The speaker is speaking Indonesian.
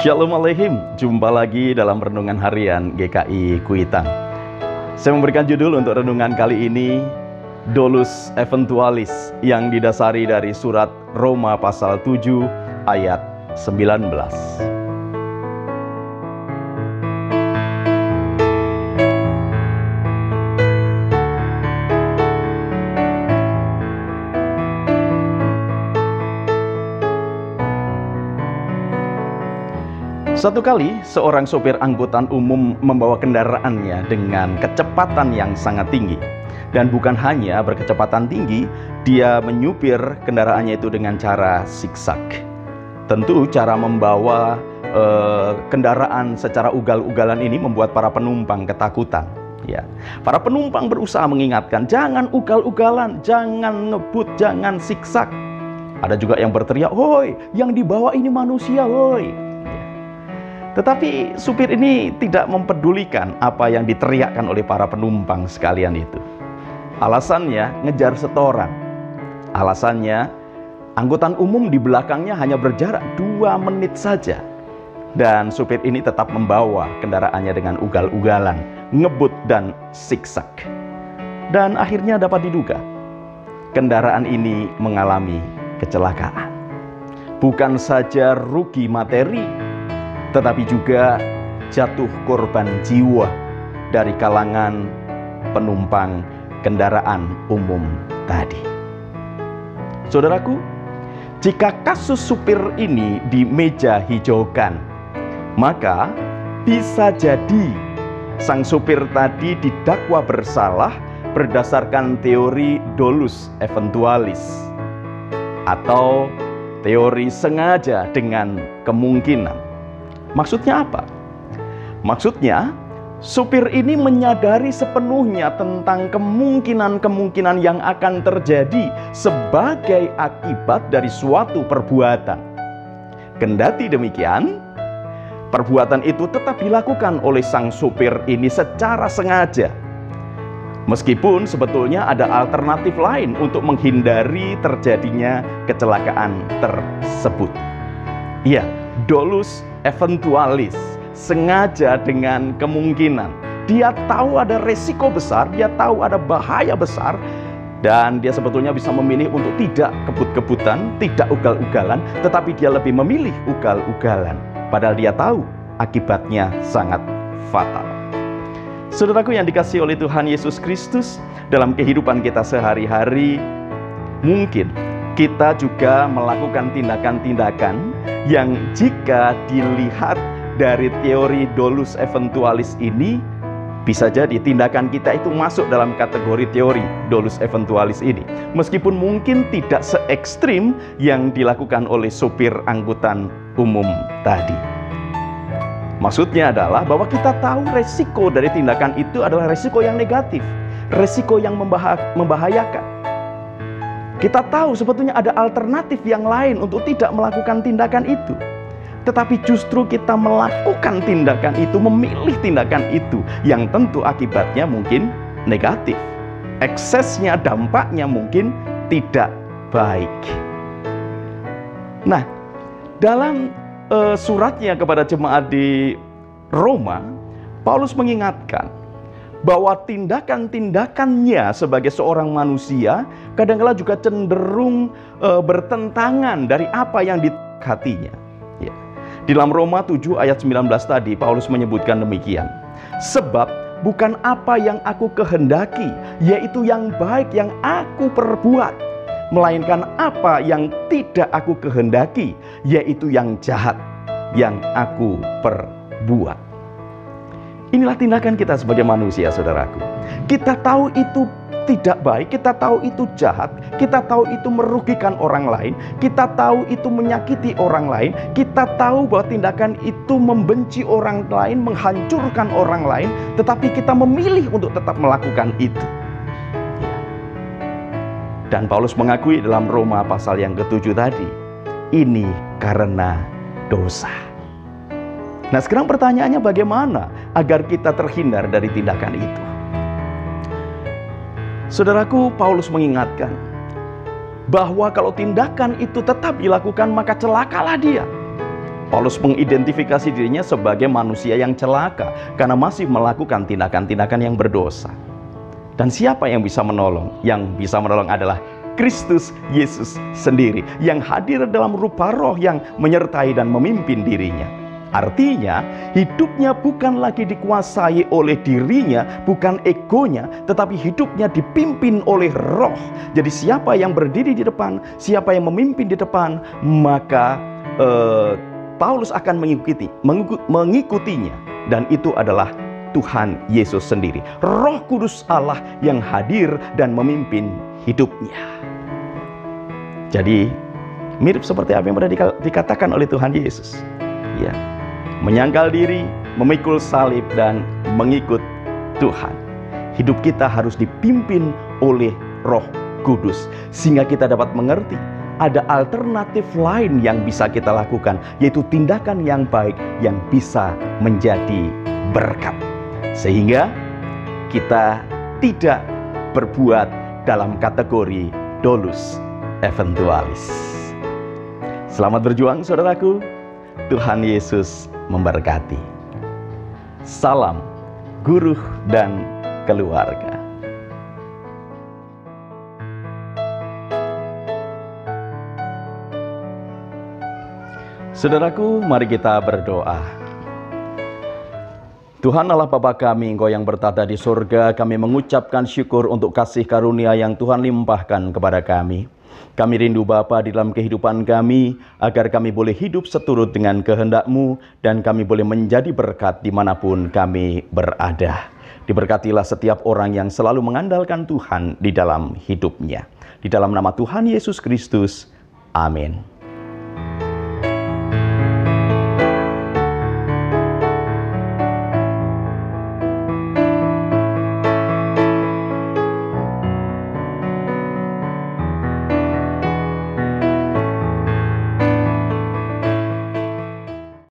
Shalom Aleihim, jumpa lagi dalam Renungan Harian GKI Kuitang. Saya memberikan judul untuk renungan kali ini, Dolus Eventualis, yang didasari dari surat Roma pasal 7 ayat 19. Satu kali, seorang sopir angkutan umum membawa kendaraannya dengan kecepatan yang sangat tinggi. Dan bukan hanya berkecepatan tinggi, dia menyupir kendaraannya itu dengan cara siksak. Tentu cara membawa eh, kendaraan secara ugal-ugalan ini membuat para penumpang ketakutan. Ya, para penumpang berusaha mengingatkan, jangan ugal-ugalan, jangan ngebut, jangan siksak. Ada juga yang berteriak, "Hoi, yang dibawa ini manusia, woi!" Tetapi supir ini tidak mempedulikan apa yang diteriakkan oleh para penumpang sekalian itu. Alasannya ngejar setoran. Alasannya angkutan umum di belakangnya hanya berjarak dua menit saja. Dan supir ini tetap membawa kendaraannya dengan ugal-ugalan, ngebut dan siksak. Dan akhirnya dapat diduga, kendaraan ini mengalami kecelakaan. Bukan saja rugi materi, tetapi juga jatuh korban jiwa dari kalangan penumpang kendaraan umum tadi. Saudaraku, jika kasus supir ini di meja hijaukan, maka bisa jadi sang supir tadi didakwa bersalah berdasarkan teori dolus eventualis atau teori sengaja dengan kemungkinan Maksudnya apa? Maksudnya, supir ini menyadari sepenuhnya tentang kemungkinan-kemungkinan yang akan terjadi sebagai akibat dari suatu perbuatan. Kendati demikian, perbuatan itu tetap dilakukan oleh sang supir ini secara sengaja. Meskipun sebetulnya ada alternatif lain untuk menghindari terjadinya kecelakaan tersebut. Iya, dolus eventualis, sengaja dengan kemungkinan. Dia tahu ada resiko besar, dia tahu ada bahaya besar, dan dia sebetulnya bisa memilih untuk tidak kebut-kebutan, tidak ugal-ugalan, tetapi dia lebih memilih ugal-ugalan. Padahal dia tahu akibatnya sangat fatal. Saudaraku yang dikasih oleh Tuhan Yesus Kristus dalam kehidupan kita sehari-hari, mungkin kita juga melakukan tindakan-tindakan yang jika dilihat dari teori dolus eventualis ini bisa jadi tindakan kita itu masuk dalam kategori teori dolus eventualis ini. Meskipun mungkin tidak se ekstrim yang dilakukan oleh sopir angkutan umum tadi. Maksudnya adalah bahwa kita tahu resiko dari tindakan itu adalah resiko yang negatif, resiko yang membahayakan. Kita tahu sebetulnya ada alternatif yang lain untuk tidak melakukan tindakan itu. Tetapi justru kita melakukan tindakan itu, memilih tindakan itu yang tentu akibatnya mungkin negatif. Eksesnya, dampaknya mungkin tidak baik. Nah, dalam uh, suratnya kepada jemaat di Roma, Paulus mengingatkan bahwa tindakan-tindakannya sebagai seorang manusia kadangkala juga cenderung e, bertentangan dari apa yang di hatinya. Ya. Di dalam Roma 7 ayat 19 tadi Paulus menyebutkan demikian. Sebab bukan apa yang aku kehendaki, yaitu yang baik yang aku perbuat, melainkan apa yang tidak aku kehendaki, yaitu yang jahat yang aku perbuat. Inilah tindakan kita sebagai manusia, saudaraku. Kita tahu itu tidak baik, kita tahu itu jahat, kita tahu itu merugikan orang lain, kita tahu itu menyakiti orang lain, kita tahu bahwa tindakan itu membenci orang lain, menghancurkan orang lain, tetapi kita memilih untuk tetap melakukan itu. Dan Paulus mengakui dalam Roma pasal yang ketujuh tadi, ini karena dosa. Nah sekarang pertanyaannya bagaimana agar kita terhindar dari tindakan itu? Saudaraku, Paulus mengingatkan bahwa kalau tindakan itu tetap dilakukan maka celakalah dia. Paulus mengidentifikasi dirinya sebagai manusia yang celaka karena masih melakukan tindakan-tindakan yang berdosa. Dan siapa yang bisa menolong? Yang bisa menolong adalah Kristus Yesus sendiri yang hadir dalam rupa roh yang menyertai dan memimpin dirinya. Artinya, hidupnya bukan lagi dikuasai oleh dirinya, bukan egonya, tetapi hidupnya dipimpin oleh roh. Jadi siapa yang berdiri di depan, siapa yang memimpin di depan, maka eh, Paulus akan mengikuti, mengikutinya. Dan itu adalah Tuhan Yesus sendiri. Roh Kudus Allah yang hadir dan memimpin hidupnya. Jadi, mirip seperti apa yang pernah dikatakan oleh Tuhan Yesus. Ya, menyangkal diri, memikul salib, dan mengikut Tuhan. Hidup kita harus dipimpin oleh Roh Kudus, sehingga kita dapat mengerti ada alternatif lain yang bisa kita lakukan, yaitu tindakan yang baik yang bisa menjadi berkat, sehingga kita tidak berbuat dalam kategori dolus eventualis. Selamat berjuang, saudaraku. Tuhan Yesus memberkati. Salam guru dan keluarga. Saudaraku, mari kita berdoa. Tuhan Allah Bapa kami, Engkau yang bertata di surga, kami mengucapkan syukur untuk kasih karunia yang Tuhan limpahkan kepada kami. Kami rindu Bapa di dalam kehidupan kami, agar kami boleh hidup seturut dengan kehendak-Mu, dan kami boleh menjadi berkat di mana pun kami berada. Diberkatilah setiap orang yang selalu mengandalkan Tuhan di dalam hidupnya. Di dalam nama Tuhan Yesus Kristus, amin.